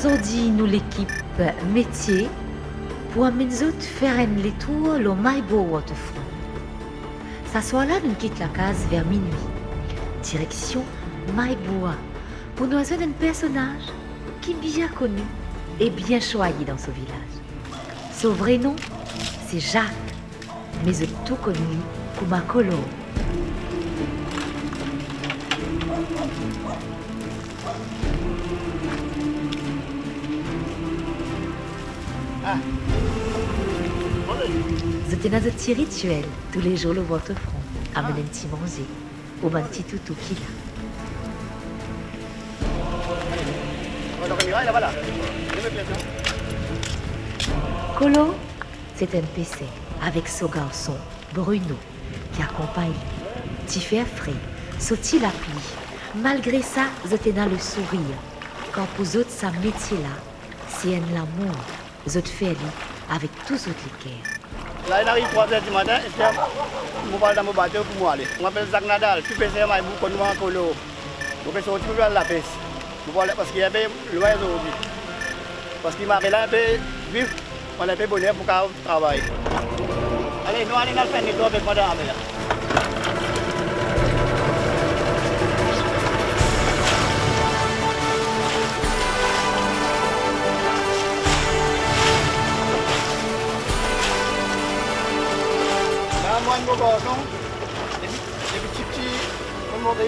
aujourd'hui, nous l'équipe métier pour amener faire un les tours le Maïbo Waterfront. Ça soit là, nous quitte la case vers minuit. Direction Maïboa pour nous un personnage qui est bien connu et bien choyé dans ce village. Son vrai nom, c'est Jacques, mais tout connu comme un petit rituel, tous les jours le votre front, amener un petit manger, au un petit toutou qu'il a. Colo, c'est un PC avec son garçon, Bruno, qui accompagne petit fait frais, sautit la pluie. Malgré ça, dans le sourire. Quand pour eux, sa métier là, c'est un l'amour, fait avec tous autres cœurs. Là, il arrive 3h du matin, et je vais dans mon bateau pour moi aller. Je m'appelle Zach Nadal, je suis PC, je suis connu en colo. Je vais sortir à la pêche. Parce qu'il y avait loin aujourd'hui. Parce qu'il m'a là un peu vif, on a fait bonheur pour qu'on travaille. Allez, nous allons faire une avec madame. moi,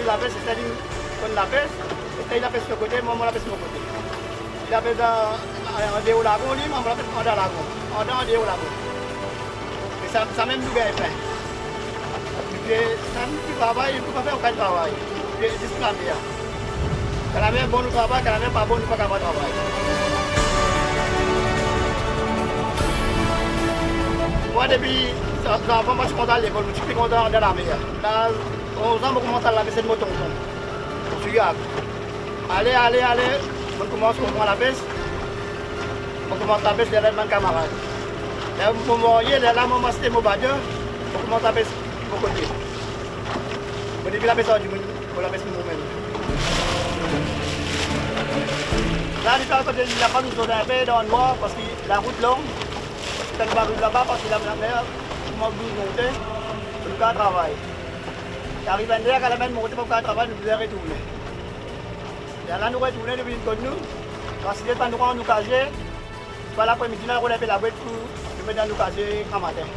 la pêche, c'est-à-dire qu'on la pêche, et il a pêche de côté, moi, on la pêche de côté. Il a pêche un déo lagon, lui, moi, on la pêche en dans un déo lagon. Et ça, ça même nous gagne plein. Et ça nous travaille, il ne pas faire aucun travail. C'est. Quand la bonne au travail, quand la pas bonne, il ne pas travailler. Moi, depuis moi, je suis content à l'école, je suis content de. Là, 11 ans, je commence à laver cette moto. Je suis Allez, allez, allez. Je commence à comprendre la baisse. Je commence à baisser derrière mes camarades. Là, je suis là, je suis mon badge. Je commence à baisser mon côté. Je dis, la baisse, je la baisse moi-même. Là, il n'y a pas de zone dans le noir parce que la route longue. C'est une rue là-bas parce que la mer moi vous monter, le cas travail. Il arrive un dia quand la monter pour le travail, nous devons retourner. Et là, nous retournons depuis une nous. Parce que nous avons nous caser, l'après-midi, nous fait la boîte pour nous mettre dans nous quand matin.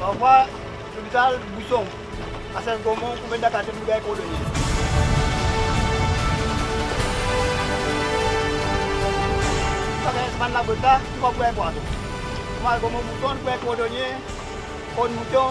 Parfois, l'hôpital Bousson, à Saint-Gaumont, pour dans la pour les colonies. Sebenarnya kita cuma buat apa? Moi, comme mouton, con mouton,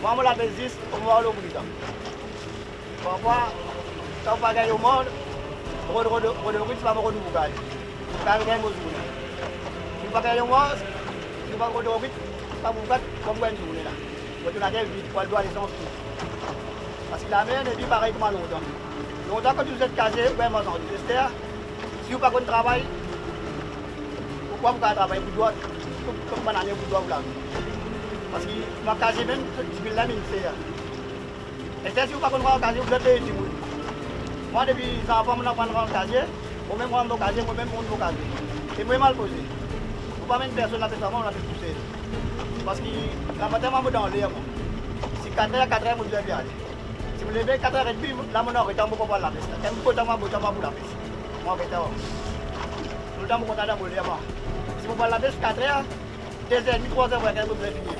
Moi, je l'appelle 10, on va aller au bout Parfois, quand on va gagner au monde, on va le rythme, on va le bougal. Quand on gagne au jour. Si on va gagner au monde, si on va le rythme, on va le bougal, comme on gagne au jour là. On va gagner vite, on doit aller sans Parce que la mer plus pareil comme longtemps. Longtemps, quand vous êtes casé, vous avez entendu. C'est-à-dire, si vous n'avez pas de travail, pourquoi vous travaillez pour droit comme banane pour droit là Parce que ma casier même, je vais la mine faire. Et si vous n'avez pas de casier, vous êtes payé Moi, depuis ça, je n'ai pas de. Moi-même, je casier, moi-même, je casier. C'est moi mal posé. Vous ne pouvez pas mettre personne à faire ça, on a fait. Parce que la matin, je dans l'air. Si 4 h 4 h je vais aller. Si vous levez 4 h 30 là, je suis en train de la peste. Je en train de la peste. Moi, je la peste. Je la peste. Si vous parlez la baisse 4 heures, 2 h 3 heures, vous allez finir.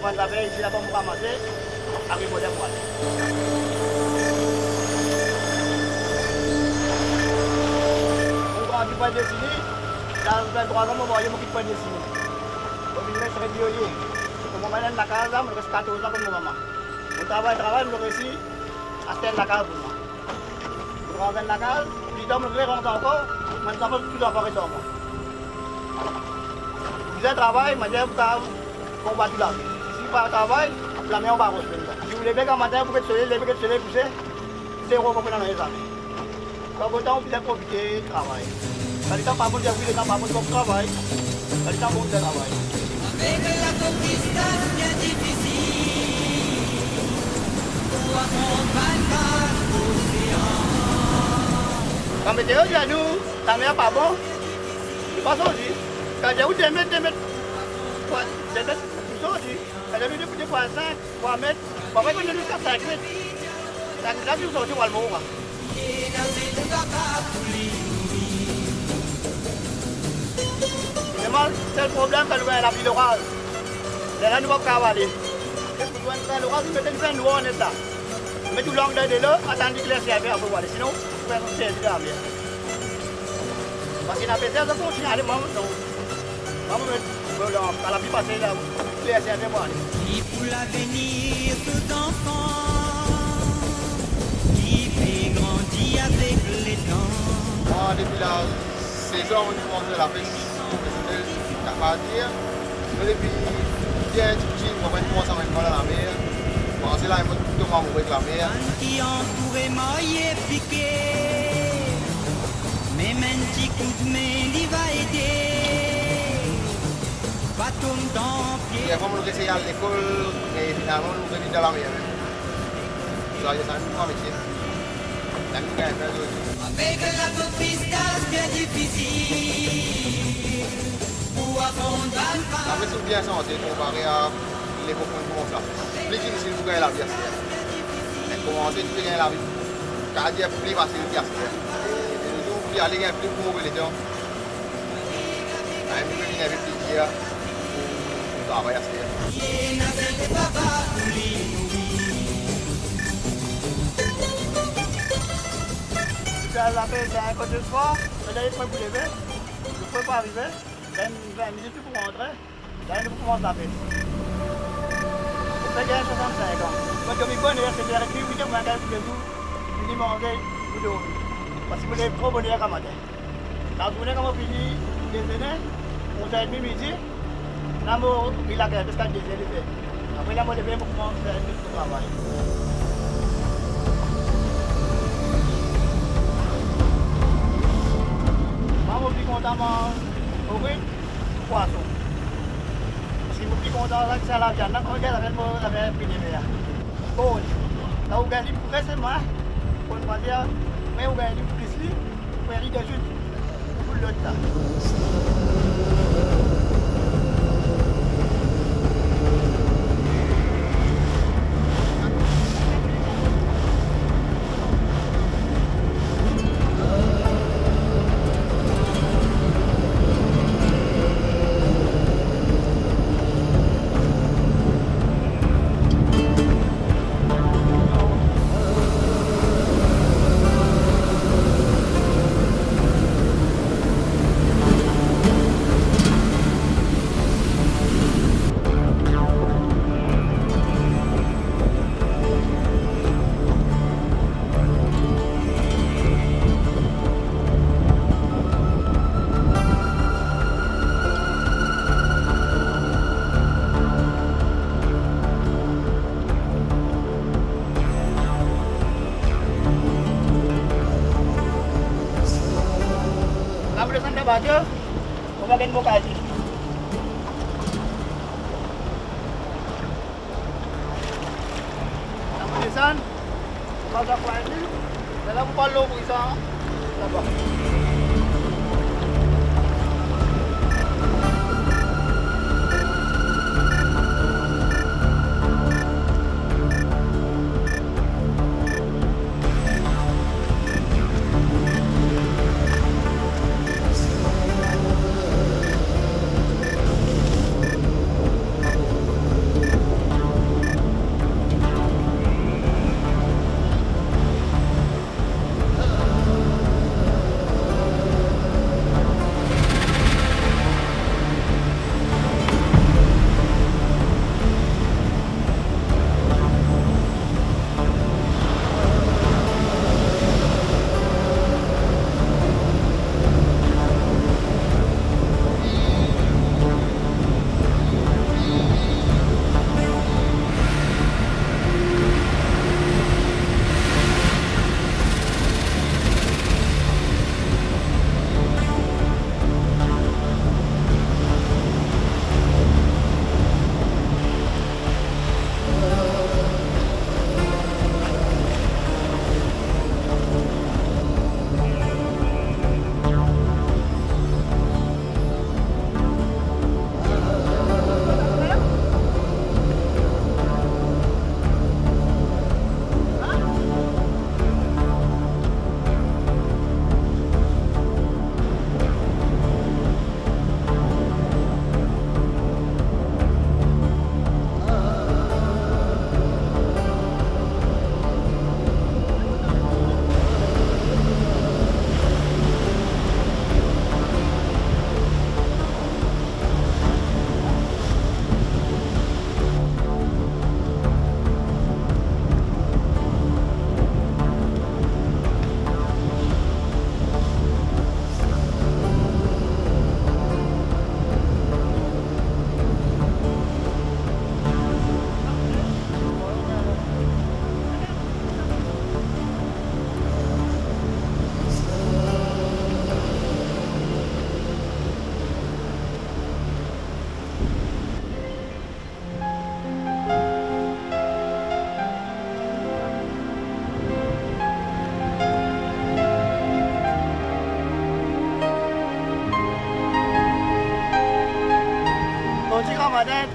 Pour que vous preniez la veille, ici là-bas, vous ramassez, arrivez au mois. On va du point dessiné, dans 23 ans, on va voir qui point dessiné. Au milieu, c'est régulier. Comme on va dans la case, on reste 14 ans comme maman. On travaille, travaille, on réussit à faire la case pour moi. On va dans la case, puis on va rentrer encore. maintenant, tout doit apparaître sur moi. Vous êtes travail, maintenant, vous pouvez combattre la vie. Vous pas travail, la main, on va respirer. Si vous levez quand matin, vous pouvez soleil, lever que soleil, pousser, c'est comme dans les années. Quand autant, vous pouvez profiter du travail. Quand n'y a pas bon il n'y a pas bon de travail. Quand a pas bon de travail. Avec la conquistade bien difficile, pour accompagner l'océan. Quand météo dit à nous, la mer pas bon, il passe aussi. Quand j'ai eu des mètres, des mètres, des mètres, eu des petits points 5, 3 mètres, parfois quand j'ai jusqu'à 5 mètres. Ça nous a mot. Vraiment, c'est le problème quand nous avons la vie d'orage. Là, nous ne pouvons pas aller. Qu'est-ce que nous l'orage, nous mettons une fin nous en état. Mais tout l'angle de là, attendez que servir pour voir. Sinon, nous faire servir la mer. Parce qu'il n'a pas de continuer à aller, non. Maman, à la vie passée, là, servir pour aller. Qui pour l'avenir tout enfant, qui fait grandir avec les temps. Moi, depuis la saison où commençons la pêche professionnelle, je. Mais depuis bien tout petit, on commence à mettre dans la mer. Bon, c'est là je de la mer. qui entouré maille piqué. Mais même petit coup de main, il va aider. Pas tomber dans l'école, mais finalement, nous venons dans la grand métier. Là, nous gagnons plein de Avec la bien difficile. Pour apprendre à La bien sensée comparé à l'époque où on commence la. Plus difficile pour gagner la vie. Mais commencer, tu peux gagner la vie. Car plus facile terre. Et nous, aller, plus pour les gens. Mais nous, on vient avec plus de à terre. Ça la côté de sport, mais là, il faut vous lever. Je ne peux pas arriver. 20, 20 minutes la paix. Vous faites gagner 65 ans. Quand je me bonne, c'est bien écrit, 8 heures, 20 heures, vous finissez manger, vous dormez. Parce que vous êtes trop bonheur à matin. La journée, quand on finit déjeuner, 11h30 midi, là, il a gagné jusqu'à 2h. Après, là, je me lever pour commencer le travail. Moi, je suis content de manger poisson. Parce que je suis content de faire la viande. Quand je regarde, la viande fini. Bon, là, vous gagnez pour récemment. On va dire, mais vous baja, lagi. mo kasi. Ang isan, pagkakwente, dalawang palo ko isa, dalawang.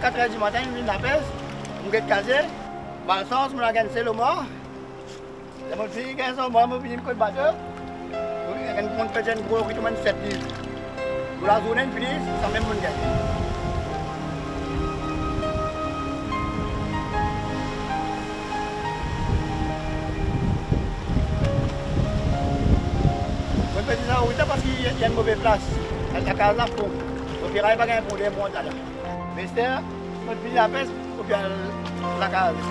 4h du matin, je à pêche, je suis casé, le sens, je suis le mort. Je me suis dit, je suis mort, je suis un bateau. Je suis un peu de gros qui tombe 7 livres. Pour la journée, je finis, sans même mon gagner. Je me ça, oui, parce qu'il y a une mauvaise place. La case là, pour. N'y a pas de problème pour là. Mais c'est, mwen pili apes, ou byan laka avè.